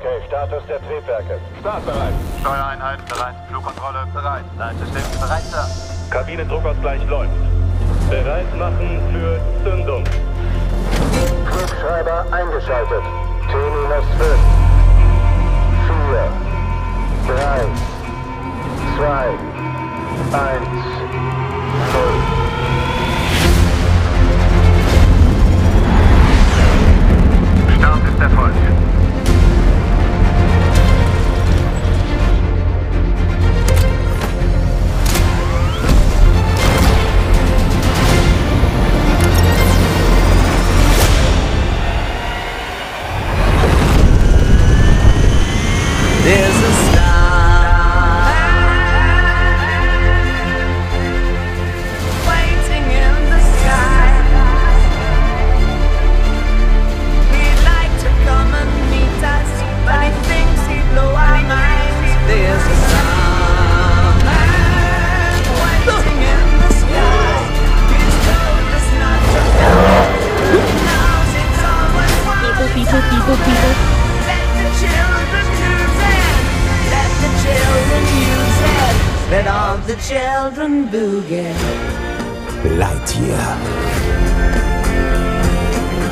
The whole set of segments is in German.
Okay, Status der Triebwerke. Startbereit. Steuereinheit bereit. Flugkontrolle bereit. Leitsystem bereit, Sir. Kabinendruckausgleich läuft. Bereit machen für Zündung. Flugschreiber eingeschaltet. T minus 5. 4. 3. 2. 1. people, people, people. let the children use it. Let the children use it. Let all the children boogie. Lightyear.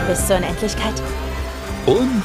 Bis zur Unendlichkeit. Und